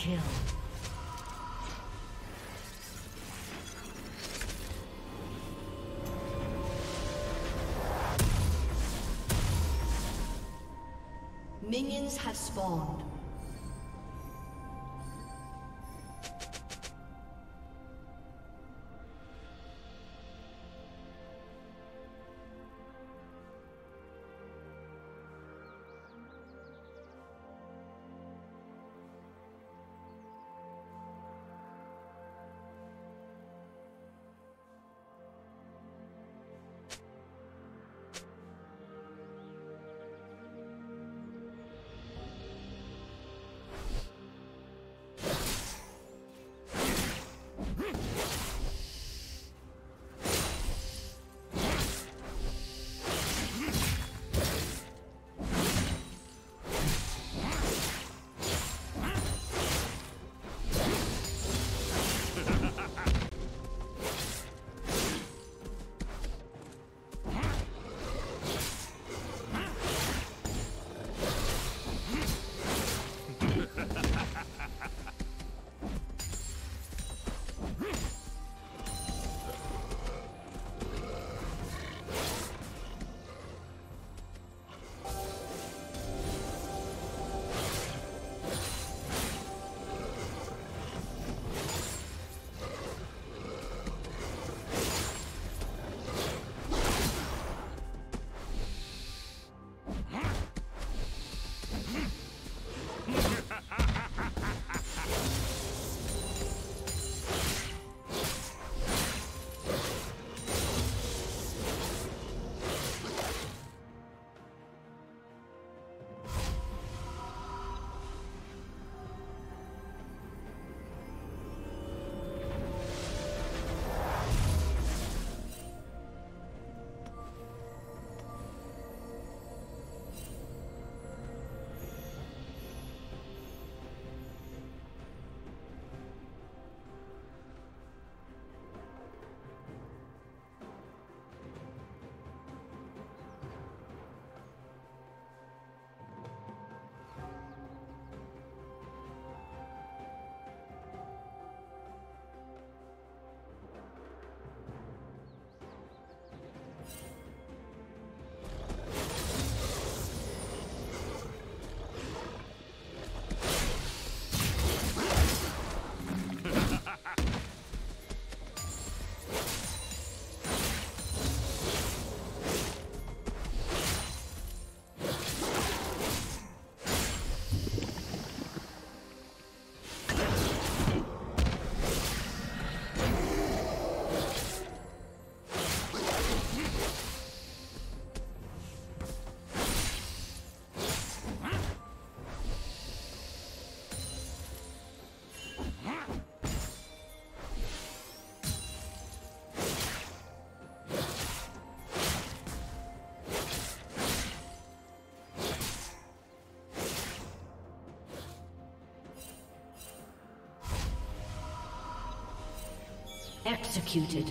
Kill. Minions have spawned. Executed.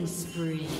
Killing spree.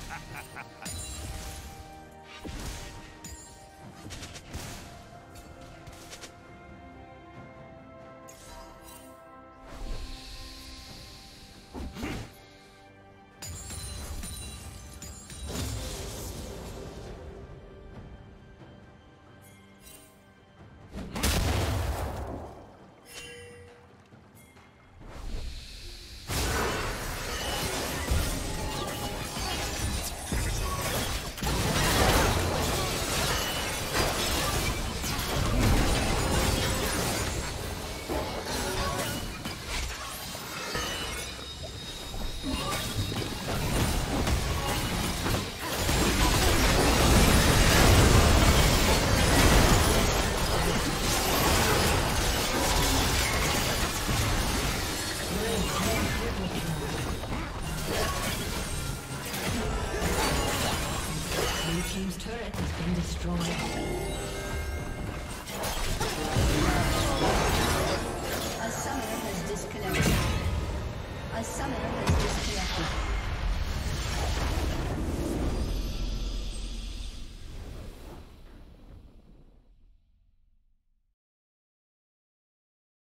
Blue Team's turret has been destroyed.